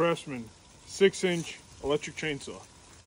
Craftsman 6 inch electric chainsaw.